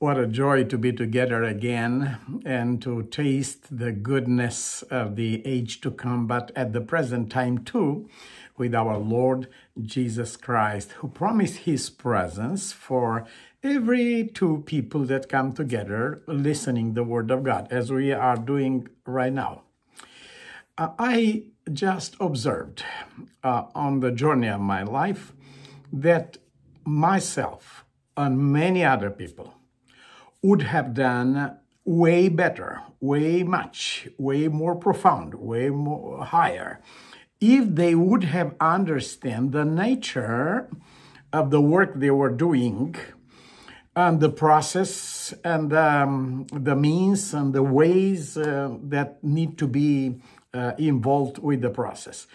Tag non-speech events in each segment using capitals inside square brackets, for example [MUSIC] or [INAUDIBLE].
What a joy to be together again and to taste the goodness of the age to come, but at the present time too, with our Lord Jesus Christ, who promised his presence for every two people that come together listening the word of God, as we are doing right now. Uh, I just observed uh, on the journey of my life that myself and many other people would have done way better, way much, way more profound, way more higher, if they would have understand the nature of the work they were doing and the process and um, the means and the ways uh, that need to be uh, involved with the process.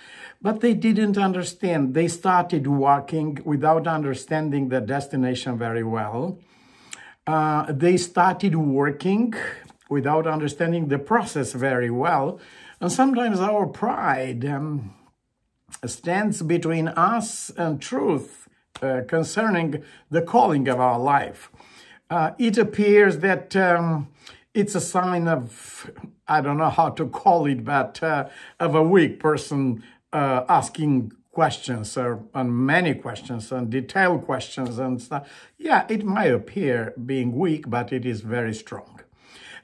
But they didn't understand. They started walking without understanding the destination very well. Uh, they started working without understanding the process very well. And sometimes our pride um, stands between us and truth uh, concerning the calling of our life. Uh, it appears that um, it's a sign of, I don't know how to call it, but uh, of a weak person uh, asking questions or and many questions and detailed questions and stuff. Yeah, it might appear being weak, but it is very strong.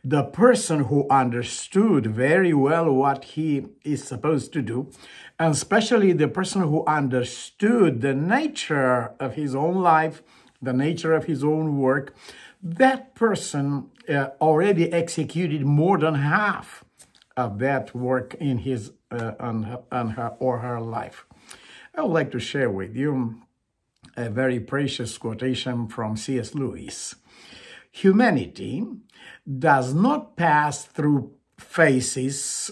The person who understood very well what he is supposed to do, and especially the person who understood the nature of his own life, the nature of his own work, that person uh, already executed more than half of that work in his uh, on, on her or her life. I would like to share with you a very precious quotation from C.S. Lewis. Humanity does not pass through phases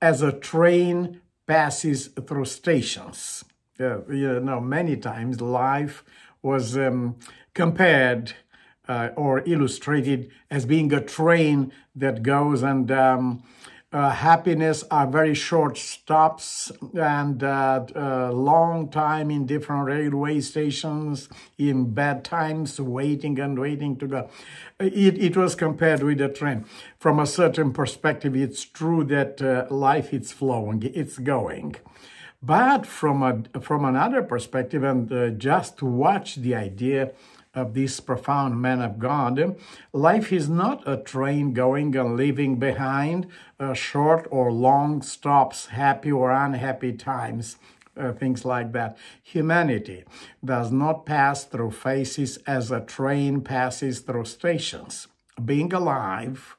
as a train passes through stations. Uh, you know, many times life was um, compared uh, or illustrated as being a train that goes and um, uh, happiness are very short stops and uh, uh, long time in different railway stations in bad times waiting and waiting to go. It, it was compared with a train. From a certain perspective it's true that uh, life is flowing it's going. But from a from another perspective and uh, just watch the idea of this profound man of God, life is not a train going and leaving behind uh, short or long stops, happy or unhappy times. Uh, things like that. Humanity does not pass through phases as a train passes through stations. Being alive,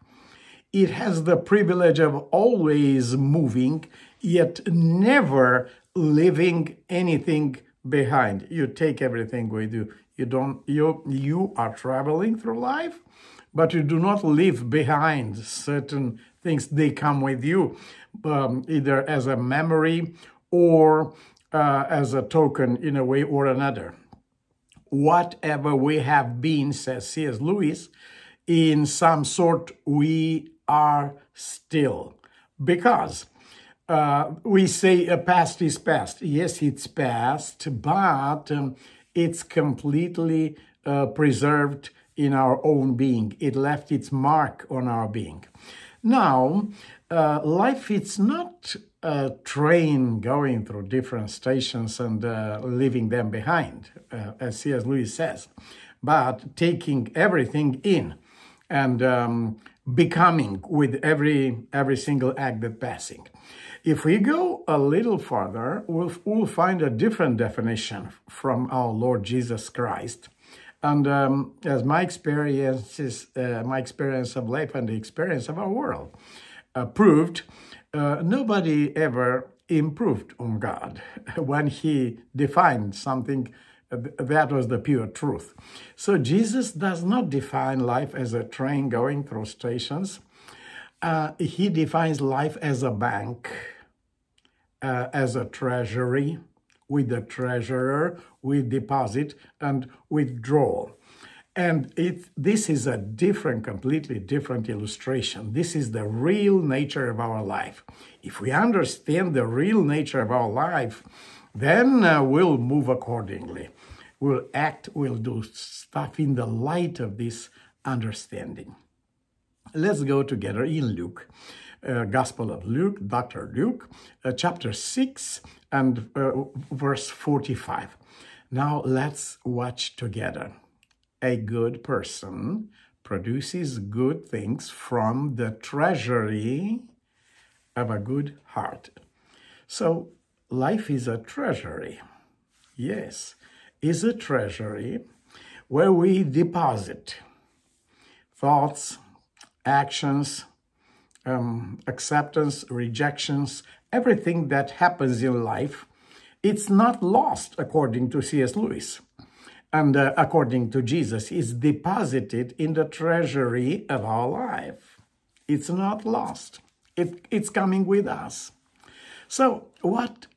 it has the privilege of always moving, yet never leaving anything behind. You take everything with you. You don't you you are traveling through life, but you do not leave behind certain things. They come with you, um, either as a memory or uh, as a token in a way or another. Whatever we have been, says C.S. Lewis, in some sort we are still. Because uh, we say a past is past. Yes, it's past, but um, it's completely uh, preserved in our own being. It left its mark on our being. Now, uh, life it's not a train going through different stations and uh, leaving them behind, uh, as C.S. Lewis says, but taking everything in and um, becoming with every every single act that passing. If we go a little further, we'll, we'll find a different definition from our Lord Jesus Christ. And um, as my experiences, uh, my experience of life and the experience of our world uh, proved, uh, nobody ever improved on God [LAUGHS] when he defined something that was the pure truth. So Jesus does not define life as a train going through stations. Uh, he defines life as a bank uh, as a treasury with the treasurer, with deposit and withdrawal. And it, this is a different, completely different illustration. This is the real nature of our life. If we understand the real nature of our life, then uh, we'll move accordingly. We'll act, we'll do stuff in the light of this understanding. Let's go together in Luke, uh, Gospel of Luke, Dr. Luke, uh, chapter 6 and uh, verse 45. Now let's watch together. A good person produces good things from the treasury of a good heart. So life is a treasury. Yes, is a treasury where we deposit thoughts, actions, um, acceptance, rejections, everything that happens in life. It's not lost, according to C.S. Lewis. And uh, according to Jesus, is deposited in the treasury of our life. It's not lost. It, it's coming with us. So, what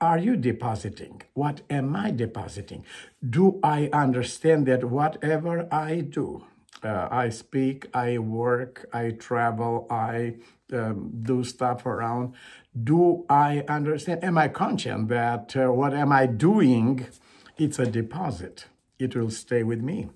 are you depositing? What am I depositing? Do I understand that whatever I do, uh, I speak, I work, I travel, I um, do stuff around, do I understand? Am I conscious that uh, what am I doing? It's a deposit. It will stay with me.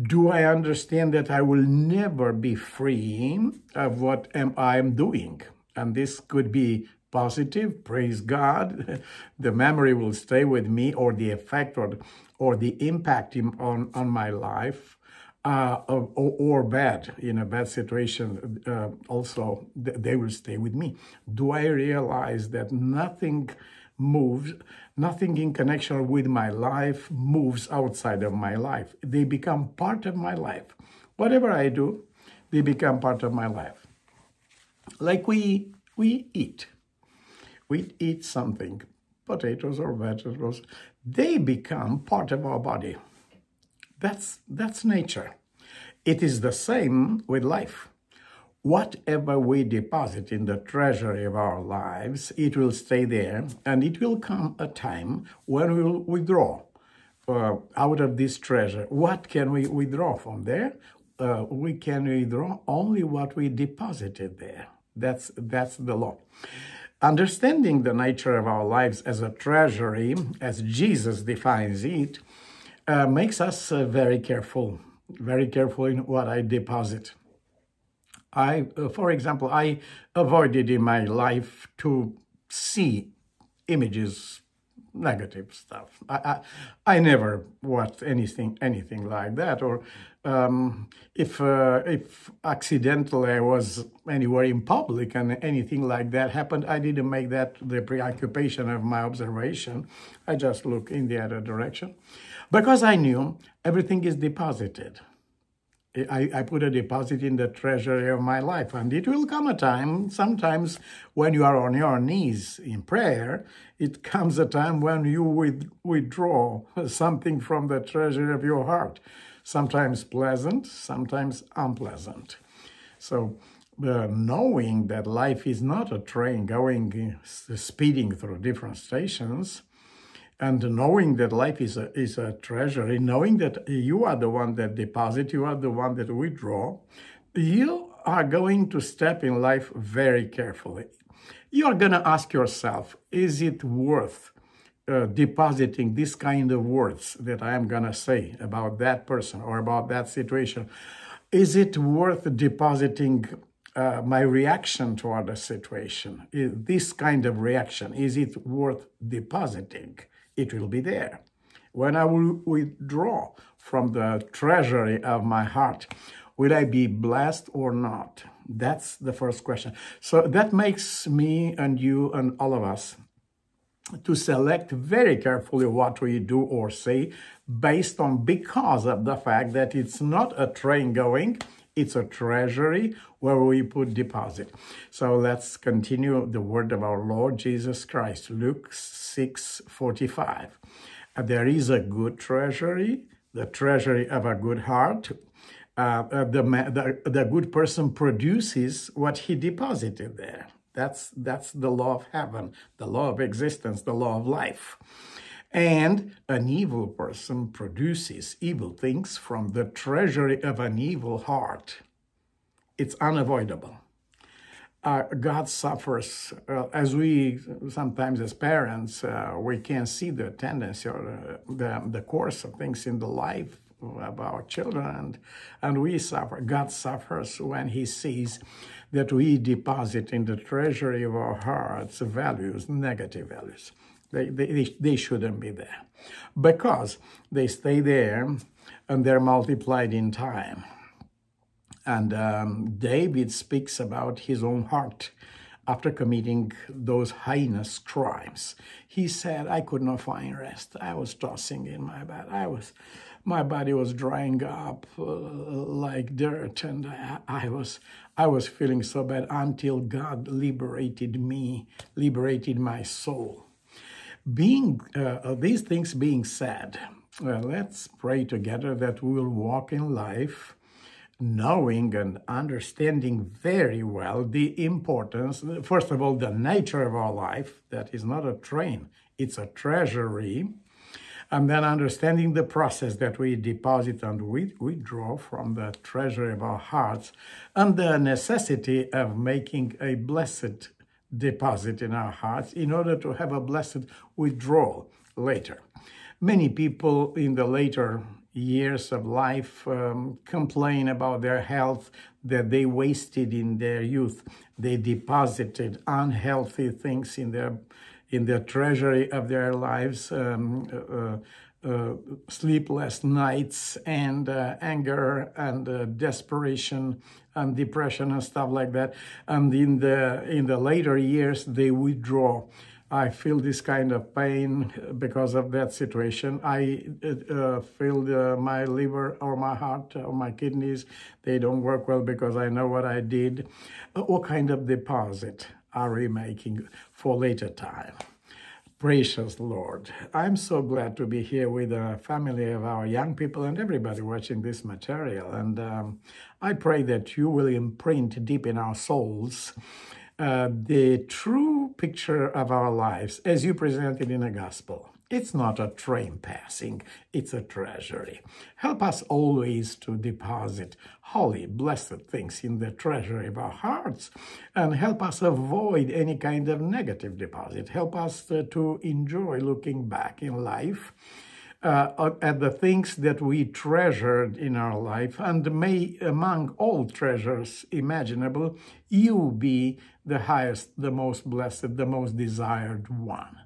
Do I understand that I will never be free of what am I am doing? And this could be positive, praise God, [LAUGHS] the memory will stay with me or the effect or, or the impact on, on my life, uh, or, or, bad, in a bad situation, uh, also they will stay with me. Do I realize that nothing moves, nothing in connection with my life moves outside of my life? They become part of my life. Whatever I do, they become part of my life. Like we, we eat we eat something, potatoes or vegetables, they become part of our body. That's, that's nature. It is the same with life. Whatever we deposit in the treasury of our lives, it will stay there, and it will come a time when we will withdraw uh, out of this treasure. What can we withdraw from there? Uh, we can withdraw only what we deposited there. That's, that's the law. Understanding the nature of our lives as a treasury, as Jesus defines it, uh, makes us uh, very careful, very careful in what I deposit. I, uh, for example, I avoided in my life to see images negative stuff. I, I, I never watched anything anything like that. Or um, if uh, if accidentally I was anywhere in public and anything like that happened, I didn't make that the preoccupation of my observation. I just look in the other direction because I knew everything is deposited. I, I put a deposit in the treasury of my life. And it will come a time, sometimes when you are on your knees in prayer, it comes a time when you with, withdraw something from the treasury of your heart. Sometimes pleasant, sometimes unpleasant. So uh, knowing that life is not a train going, uh, speeding through different stations, and knowing that life is a, is a treasury, knowing that you are the one that deposit, you are the one that withdraw, you are going to step in life very carefully. You are going to ask yourself, is it worth uh, depositing this kind of words that I am going to say about that person or about that situation? Is it worth depositing uh, my reaction toward a situation? Is this kind of reaction, is it worth depositing? It will be there. When I will withdraw from the treasury of my heart, will I be blessed or not? That's the first question. So that makes me and you and all of us to select very carefully what we do or say based on because of the fact that it's not a train going, it's a treasury where we put deposit. So let's continue the word of our Lord Jesus Christ, Luke 6 45. There is a good treasury, the treasury of a good heart. Uh, uh the, the, the good person produces what he deposited there. That's, that's the law of heaven, the law of existence, the law of life. And an evil person produces evil things from the treasury of an evil heart. It's unavoidable. Uh, God suffers, uh, as we sometimes as parents, uh, we can see the tendency or the, the, course of things in the life of our children, and, and we suffer. God suffers when He sees that we deposit in the treasury of our hearts values, negative values. They, they, they shouldn't be there because they stay there and they're multiplied in time. And um, David speaks about his own heart after committing those heinous crimes. He said, I could not find rest. I was tossing in my bed. I was, my body was drying up uh, like dirt, and I, I, was, I was feeling so bad until God liberated me, liberated my soul. Being uh, these things being said, well, let's pray together that we will walk in life knowing and understanding very well the importance, first of all, the nature of our life, that is not a train, it's a treasury, and then understanding the process that we deposit and we withdraw from the treasury of our hearts, and the necessity of making a blessed deposit in our hearts in order to have a blessed withdrawal later. Many people in the later years of life um, complain about their health that they wasted in their youth. They deposited unhealthy things in their in the treasury of their lives, um, uh, uh, sleepless nights and uh, anger and uh, desperation and depression and stuff like that. And in the in the later years, they withdraw I feel this kind of pain because of that situation. I uh, feel uh, my liver or my heart or my kidneys, they don't work well because I know what I did. Uh, what kind of deposit are we making for later time? Precious Lord, I'm so glad to be here with a family of our young people and everybody watching this material. And um, I pray that you will imprint deep in our souls uh, the true picture of our lives as you presented in the gospel. It's not a train passing, it's a treasury. Help us always to deposit holy, blessed things in the treasury of our hearts and help us avoid any kind of negative deposit. Help us to, enjoy looking back in life uh, at the things that we treasured in our life, and may among all treasures imaginable, you be the highest, the most blessed, the most desired one.